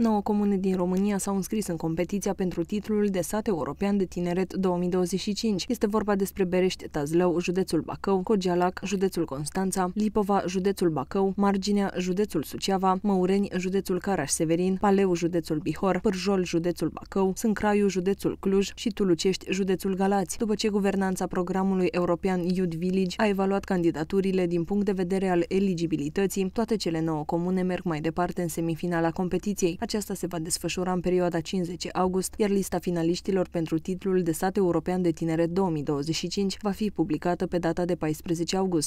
9 comune din România s-au înscris în competiția pentru titlul de sat european de tineret 2025. Este vorba despre Berești, Tazlău, județul Bacău, Cogialac, județul Constanța, Lipova, județul Bacău, Marginea, județul Suceava, Măureni, județul Caraș-Severin, Paleu, județul Bihor, Pârjol, județul Bacău, Sâncraiu, județul Cluj și Tulucești, județul Galați. După ce guvernanța programului european Youth Village a evaluat candidaturile din punct de vedere al eligibilității, toate cele 9 comune merg mai departe în semifinala competiției. Aceasta se va desfășura în perioada 50 august, iar lista finaliștilor pentru titlul de sat european de tineret 2025 va fi publicată pe data de 14 august.